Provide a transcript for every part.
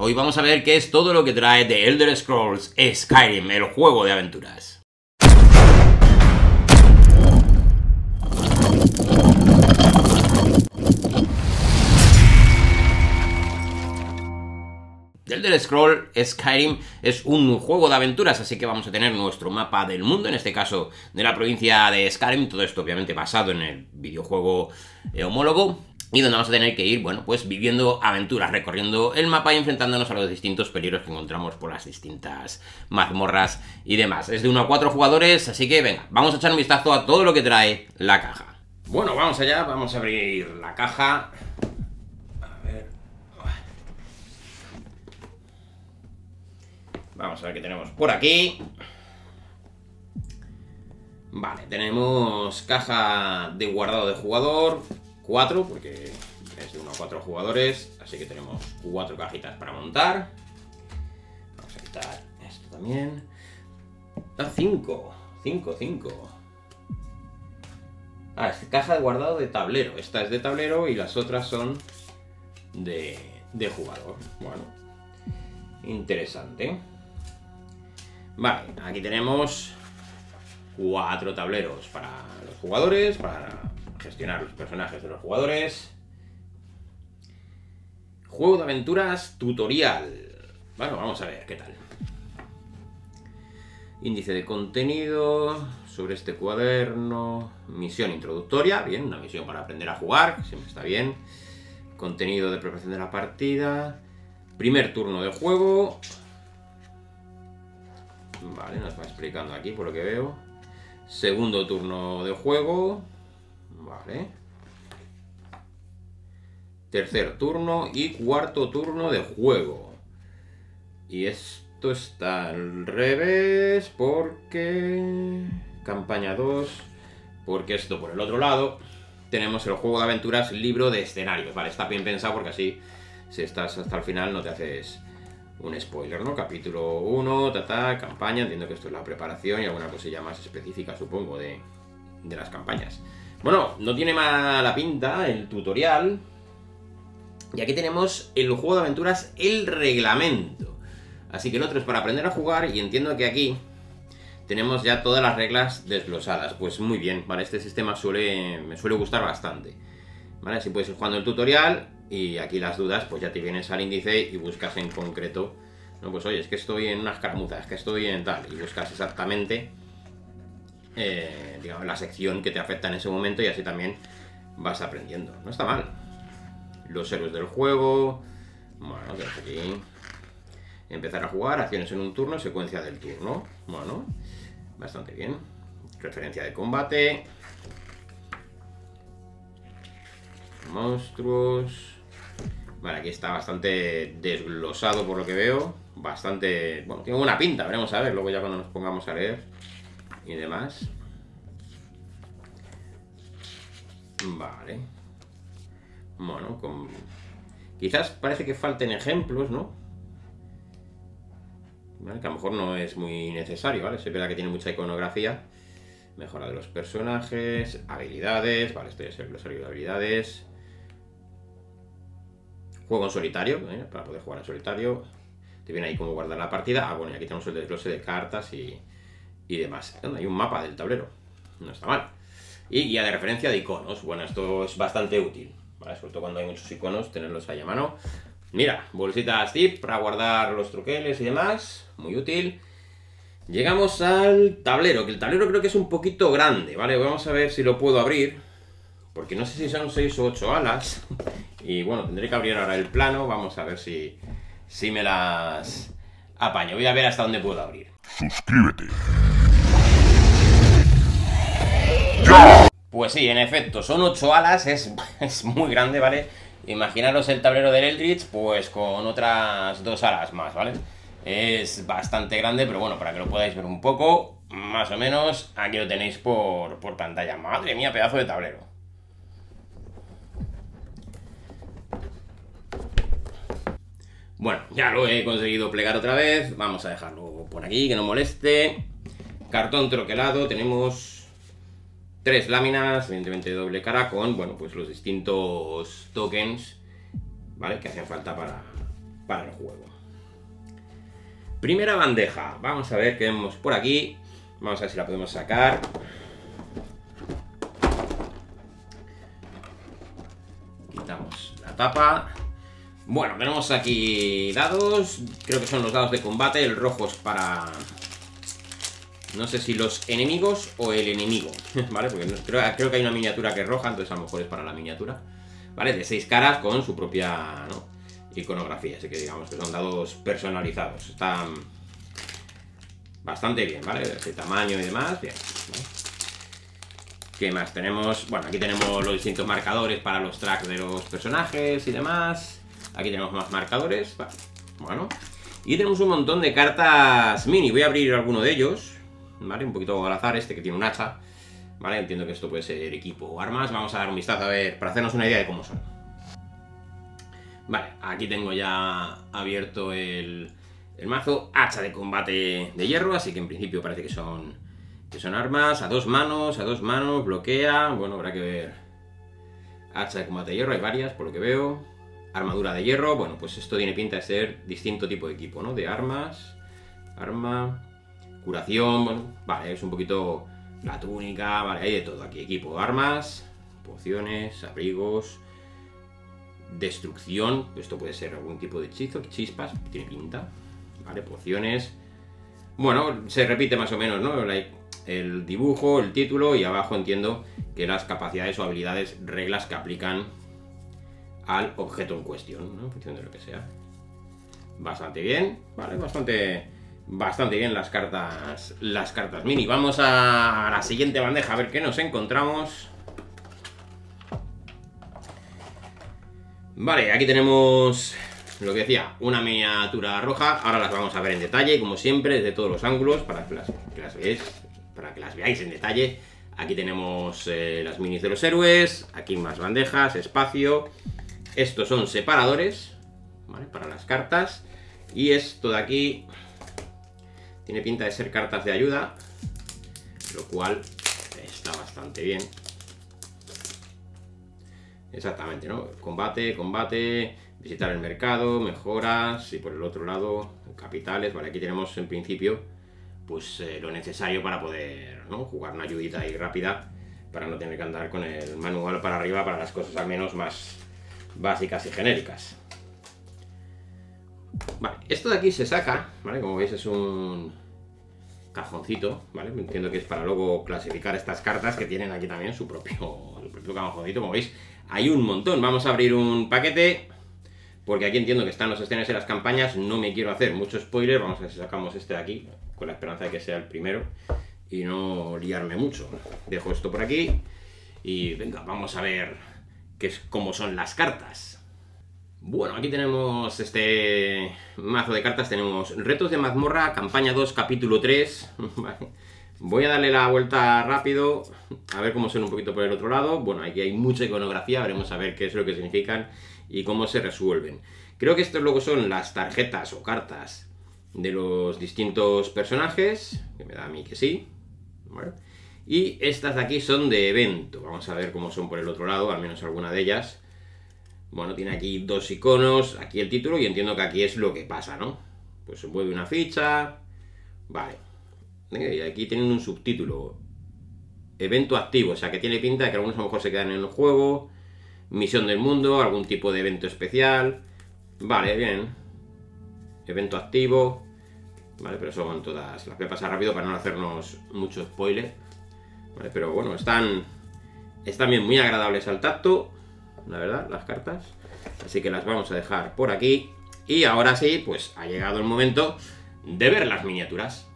Hoy vamos a ver qué es todo lo que trae The Elder Scrolls Skyrim, el juego de aventuras. Elder Scroll Skyrim es un juego de aventuras, así que vamos a tener nuestro mapa del mundo, en este caso de la provincia de Skyrim, todo esto obviamente basado en el videojuego eh, homólogo, y donde vamos a tener que ir, bueno, pues viviendo aventuras, recorriendo el mapa y enfrentándonos a los distintos peligros que encontramos por las distintas mazmorras y demás. Es de 1 a 4 jugadores, así que venga, vamos a echar un vistazo a todo lo que trae la caja. Bueno, vamos allá, vamos a abrir la caja. A ver. Vamos a ver qué tenemos por aquí. Vale, tenemos caja de guardado de jugador, 4, porque es de 1 a 4 jugadores, así que tenemos 4 cajitas para montar. Vamos a quitar esto también. Ah, 5, 5, 5. Ah, es caja de guardado de tablero. Esta es de tablero y las otras son de, de jugador. Bueno, interesante. Vale, aquí tenemos cuatro tableros para los jugadores, para gestionar los personajes de los jugadores. Juego de aventuras tutorial. Bueno, vamos a ver qué tal. Índice de contenido sobre este cuaderno. Misión introductoria, bien, una misión para aprender a jugar, siempre está bien. Contenido de preparación de la partida. Primer turno de juego. Vale, nos va explicando aquí por lo que veo. Segundo turno de juego. Vale. Tercer turno y cuarto turno de juego. Y esto está al revés porque... Campaña 2. Porque esto por el otro lado tenemos el juego de aventuras libro de escenarios. Vale, está bien pensado porque así si estás hasta el final no te haces un spoiler, ¿no? Capítulo 1, tata, campaña, entiendo que esto es la preparación y alguna cosilla más específica, supongo, de las campañas. Bueno, no tiene mala pinta el tutorial. Y aquí tenemos el juego de aventuras, el reglamento. Así que el otro es para aprender a jugar y entiendo que aquí tenemos ya todas las reglas desglosadas. Pues muy bien, ¿vale? Este sistema suele, me suele gustar bastante. ¿Vale? Así puedes ir jugando el tutorial y aquí las dudas, pues ya te vienes al índice y buscas en concreto, no, pues oye, es que estoy en unas caramuzas, es que estoy en tal, y buscas exactamente, eh, digamos, la sección que te afecta en ese momento y así también vas aprendiendo. No está mal. Los héroes del juego, bueno, tenemos aquí. Empezar a jugar, acciones en un turno, secuencia del turno. Bueno, bastante bien. Referencia de combate. Monstruos. Vale, aquí está bastante desglosado por lo que veo. Bastante... Bueno, tiene buena pinta, veremos a ver. Luego ya cuando nos pongamos a leer y demás. Vale. Bueno, con... Quizás parece que falten ejemplos, ¿no? ¿Vale? Que a lo mejor no es muy necesario, ¿vale? Se verá que tiene mucha iconografía. Mejora de los personajes, habilidades, vale, esto ya es el glosario de habilidades. Juego en solitario, ¿eh? para poder jugar en solitario. Te viene ahí cómo guardar la partida. Ah, bueno, y aquí tenemos el desglose de cartas y, y demás. Hay un mapa del tablero, no está mal. Y guía de referencia de iconos. Bueno, esto es bastante útil, ¿vale? Sobre todo cuando hay muchos iconos, tenerlos ahí a mano. Mira, bolsitas tip para guardar los troqueles y demás, muy útil. Llegamos al tablero, que el tablero creo que es un poquito grande, ¿vale? Vamos a ver si lo puedo abrir, porque no sé si son 6 o 8 alas. Y bueno, tendré que abrir ahora el plano, vamos a ver si, si me las apaño. Voy a ver hasta dónde puedo abrir. Suscríbete. Pues sí, en efecto, son 8 alas, es, es muy grande, ¿vale? Imaginaros el tablero del Eldritch, pues con otras dos alas más, ¿vale? Es bastante grande, pero bueno, para que lo podáis ver un poco, más o menos, aquí lo tenéis por, por pantalla. Madre mía, pedazo de tablero. Bueno, ya lo he conseguido plegar otra vez. Vamos a dejarlo por aquí, que no moleste. Cartón troquelado, tenemos tres láminas, evidentemente de doble cara, con, bueno, pues los distintos tokens, ¿vale? Que hacen falta para, para el juego. Primera bandeja. Vamos a ver qué vemos por aquí. Vamos a ver si la podemos sacar. Quitamos la tapa. Bueno, tenemos aquí dados. Creo que son los dados de combate. El rojo es para... No sé si los enemigos o el enemigo, ¿vale? Porque creo, creo, que hay una miniatura que es roja, entonces a lo mejor es para la miniatura. ¿Vale? De seis caras con su propia iconografía. Así que digamos que son dados personalizados. Están bastante bien, ¿vale? De tamaño y demás, bien. ¿Qué más tenemos? Bueno, aquí tenemos los distintos marcadores para los tracks de los personajes y demás. Aquí tenemos más marcadores. Bueno. Y tenemos un montón de cartas mini. Voy a abrir alguno de ellos. ¿Vale? Un poquito al azar, este que tiene un hacha. ¿Vale? Entiendo que esto puede ser equipo o armas. Vamos a dar un vistazo a ver, para hacernos una idea de cómo son. Vale, aquí tengo ya abierto el, el mazo. Hacha de combate de hierro, así que en principio parece que son, que son armas. A dos manos, a dos manos, bloquea. Bueno, habrá que ver. Hacha de combate de hierro, hay varias por lo que veo. Armadura de hierro, bueno, pues esto tiene pinta de ser distinto tipo de equipo, ¿no? De armas, arma, curación, vale, es un poquito la túnica, vale, hay de todo aquí. Equipo, armas, pociones, abrigos, destrucción, esto puede ser algún tipo de hechizo, chispas, tiene pinta. ¿vale? Pociones. Bueno, se repite más o menos, ¿no? el dibujo, el título y abajo entiendo que las capacidades o habilidades, reglas que aplican al objeto en cuestión, ¿no? En función de lo que sea. Bastante bien, ¿vale? Bastante, bastante bien las cartas, las cartas mini. Vamos a la siguiente bandeja a ver qué nos encontramos. Vale, aquí tenemos lo que decía, una miniatura roja. Ahora las vamos a ver en detalle, como siempre, desde todos los ángulos, para que las, veáis, para que las veáis en detalle. Aquí tenemos eh, las minis de los héroes, aquí más bandejas, espacio. Estos son separadores. Para las cartas. Y esto de aquí tiene pinta de ser cartas de ayuda, lo cual está bastante bien. Exactamente, ¿no? Combate, combate, visitar el mercado, mejoras y por el otro lado capitales, vale, aquí tenemos en principio pues eh, lo necesario para poder ¿no? jugar una ayudita ahí rápida para no tener que andar con el manual para arriba para las cosas al menos más básicas y genéricas. Vale, esto de aquí se saca, ¿vale? Como veis es un cajoncito, ¿vale? Entiendo que es para luego clasificar estas cartas que tienen aquí también su propio, su propio cajoncito, como veis hay un montón. Vamos a abrir un paquete porque aquí entiendo que están los escenarios y las campañas, no me quiero hacer mucho spoiler, vamos a ver si sacamos este de aquí, con la esperanza de que sea el primero, y no liarme mucho. Dejo esto por aquí, y venga, vamos a ver qué es, cómo son las cartas. Bueno, aquí tenemos este mazo de cartas, tenemos Retos de Mazmorra, campaña 2, capítulo 3, Voy a darle la vuelta rápido, a ver cómo son un poquito por el otro lado. Bueno, aquí hay mucha iconografía, veremos a ver qué es lo que significan y cómo se resuelven. Creo que estos luego son las tarjetas o cartas de los distintos personajes, que me da a mí que sí. Y estas de aquí son de evento, vamos a ver cómo son por el otro lado, al menos alguna de ellas. Bueno, tiene aquí dos iconos, aquí el título y entiendo que aquí es lo que pasa, ¿no? Pues se mueve una ficha, vale. Y aquí tienen un subtítulo, evento activo, o sea que tiene pinta de que algunos a lo mejor se quedan en el juego, misión del mundo, algún tipo de evento especial. Vale, bien. Evento activo. Vale, pero son todas. Las voy a pasar rápido para no hacernos mucho spoiler. Vale, pero bueno, están. Están bien muy agradables al tacto. La verdad, las cartas. Así que las vamos a dejar por aquí. Y ahora sí, pues ha llegado el momento de ver las miniaturas.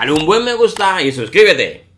Dale un buen me gusta y suscríbete.